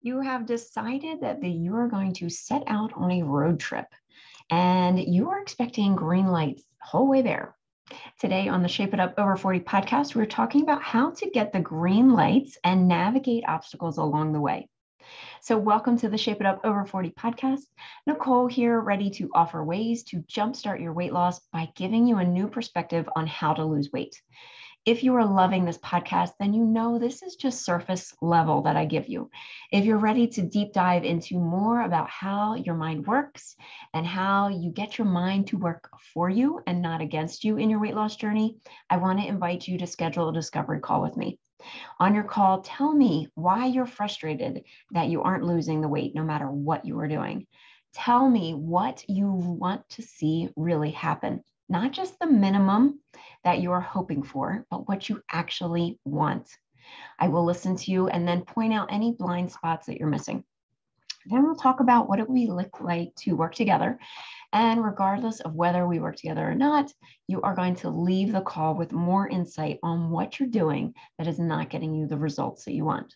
you have decided that the, you are going to set out on a road trip and you are expecting green lights whole way there. Today on the Shape It Up Over 40 podcast, we're talking about how to get the green lights and navigate obstacles along the way. So, welcome to the Shape It Up Over 40 podcast. Nicole here, ready to offer ways to jumpstart your weight loss by giving you a new perspective on how to lose weight. If you are loving this podcast, then you know this is just surface level that I give you. If you're ready to deep dive into more about how your mind works and how you get your mind to work for you and not against you in your weight loss journey, I want to invite you to schedule a discovery call with me. On your call, tell me why you're frustrated that you aren't losing the weight no matter what you are doing. Tell me what you want to see really happen not just the minimum that you are hoping for, but what you actually want. I will listen to you and then point out any blind spots that you're missing. Then we'll talk about what it would look like to work together. And regardless of whether we work together or not, you are going to leave the call with more insight on what you're doing that is not getting you the results that you want.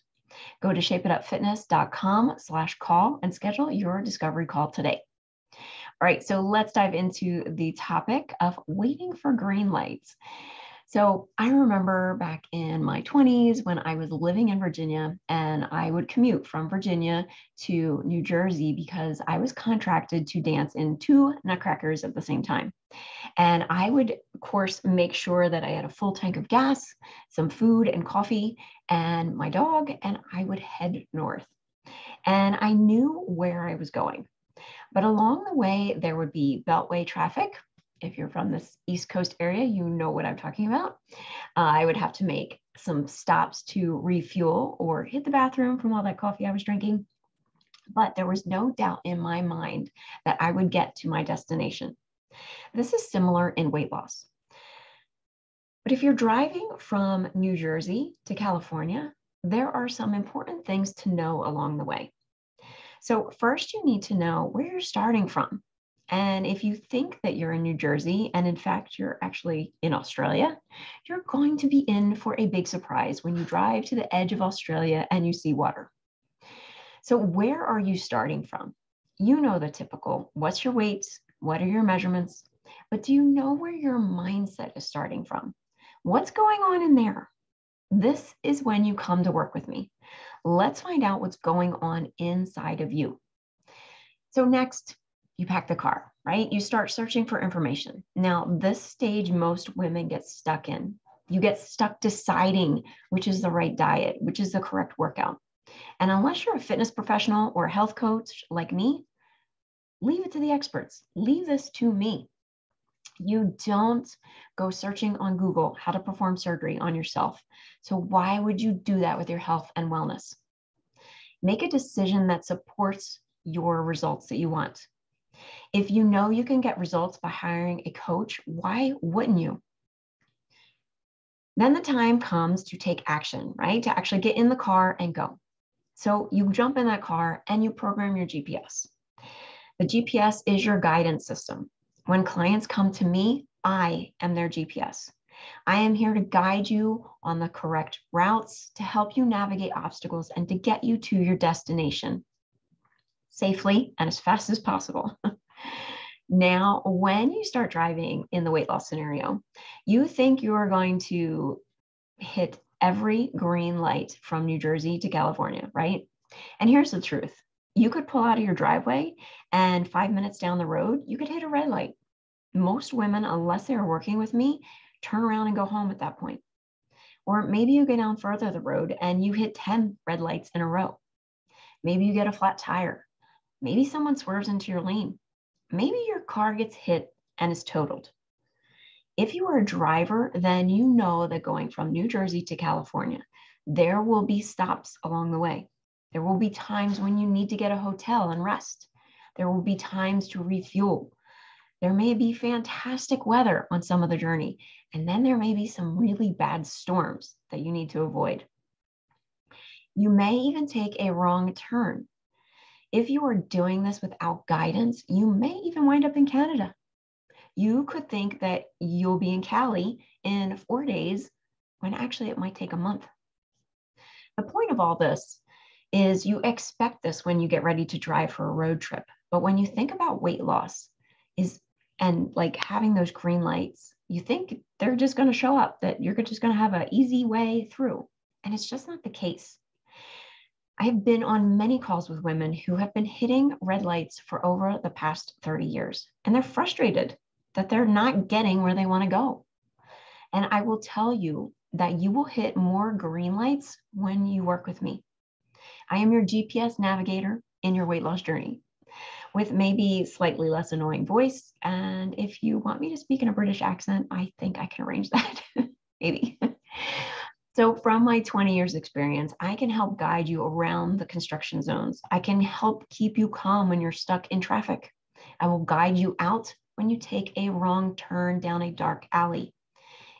Go to shapeitupfitness.com slash call and schedule your discovery call today. All right, so let's dive into the topic of waiting for green lights. So I remember back in my 20s when I was living in Virginia and I would commute from Virginia to New Jersey because I was contracted to dance in two nutcrackers at the same time. And I would, of course, make sure that I had a full tank of gas, some food and coffee, and my dog, and I would head north. And I knew where I was going. But along the way, there would be beltway traffic. If you're from this East Coast area, you know what I'm talking about. Uh, I would have to make some stops to refuel or hit the bathroom from all that coffee I was drinking. But there was no doubt in my mind that I would get to my destination. This is similar in weight loss. But if you're driving from New Jersey to California, there are some important things to know along the way. So, first, you need to know where you're starting from. And if you think that you're in New Jersey, and in fact, you're actually in Australia, you're going to be in for a big surprise when you drive to the edge of Australia and you see water. So, where are you starting from? You know the typical what's your weight? What are your measurements? But do you know where your mindset is starting from? What's going on in there? This is when you come to work with me. Let's find out what's going on inside of you. So, next, you pack the car, right? You start searching for information. Now, this stage, most women get stuck in. You get stuck deciding which is the right diet, which is the correct workout. And unless you're a fitness professional or a health coach like me, leave it to the experts. Leave this to me. You don't go searching on Google how to perform surgery on yourself. So, why would you do that with your health and wellness? Make a decision that supports your results that you want. If you know you can get results by hiring a coach, why wouldn't you? Then the time comes to take action, right? To actually get in the car and go. So you jump in that car and you program your GPS. The GPS is your guidance system. When clients come to me, I am their GPS. I am here to guide you on the correct routes to help you navigate obstacles and to get you to your destination safely and as fast as possible. now, when you start driving in the weight loss scenario, you think you are going to hit every green light from New Jersey to California, right? And here's the truth you could pull out of your driveway and five minutes down the road, you could hit a red light. Most women, unless they are working with me, turn around and go home at that point. Or maybe you go down further the road and you hit 10 red lights in a row. Maybe you get a flat tire. Maybe someone swerves into your lane. Maybe your car gets hit and is totaled. If you are a driver, then you know that going from New Jersey to California, there will be stops along the way. There will be times when you need to get a hotel and rest. There will be times to refuel. There may be fantastic weather on some of the journey, and then there may be some really bad storms that you need to avoid. You may even take a wrong turn. If you are doing this without guidance, you may even wind up in Canada. You could think that you'll be in Cali in four days when actually it might take a month. The point of all this is you expect this when you get ready to drive for a road trip. But when you think about weight loss is and like having those green lights, you think they're just going to show up, that you're just going to have an easy way through. And it's just not the case. I have been on many calls with women who have been hitting red lights for over the past 30 years, and they're frustrated that they're not getting where they want to go. And I will tell you that you will hit more green lights when you work with me. I am your GPS navigator in your weight loss journey with maybe slightly less annoying voice. And if you want me to speak in a British accent, I think I can arrange that. maybe. So, from my 20 years experience, I can help guide you around the construction zones. I can help keep you calm when you're stuck in traffic. I will guide you out when you take a wrong turn down a dark alley.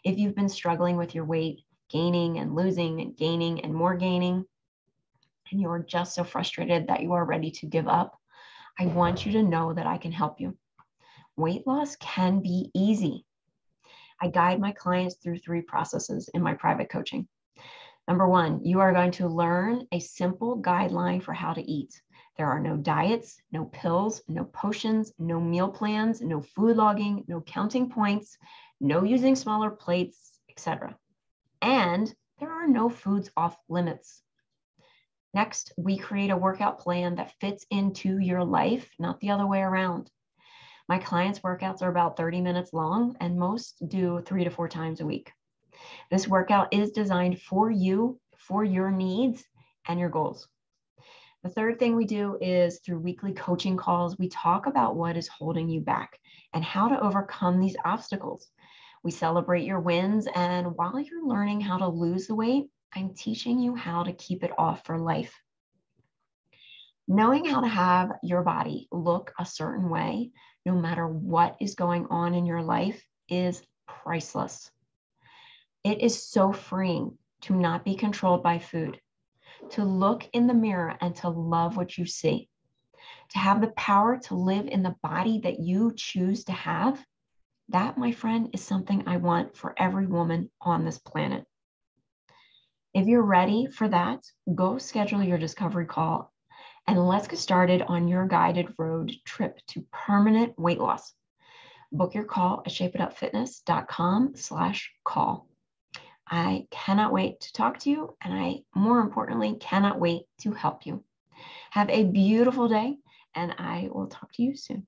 If you've been struggling with your weight, gaining and losing and gaining and more gaining, and you're just so frustrated that you are ready to give up, I want you to know that I can help you. Weight loss can be easy. I guide my clients through three processes in my private coaching. Number one, you are going to learn a simple guideline for how to eat. There are no diets, no pills, no potions, no meal plans, no food logging, no counting points, no using smaller plates, etc. And there are no foods off limits. Next, we create a workout plan that fits into your life, not the other way around. My clients' workouts are about 30 minutes long, and most do three to four times a week. This workout is designed for you, for your needs, and your goals. The third thing we do is through weekly coaching calls, we talk about what is holding you back and how to overcome these obstacles. We celebrate your wins, and while you're learning how to lose the weight, I'm teaching you how to keep it off for life. Knowing how to have your body look a certain way no matter what is going on in your life, is priceless. It is so freeing to not be controlled by food, to look in the mirror and to love what you see, to have the power to live in the body that you choose to have. That, my friend, is something I want for every woman on this planet. If you're ready for that, go schedule your discovery call and let's get started on your guided road trip to permanent weight loss. Book your call at shapeitupfitness.com slash call. I cannot wait to talk to you, and I, more importantly, cannot wait to help you. Have a beautiful day, and I will talk to you soon.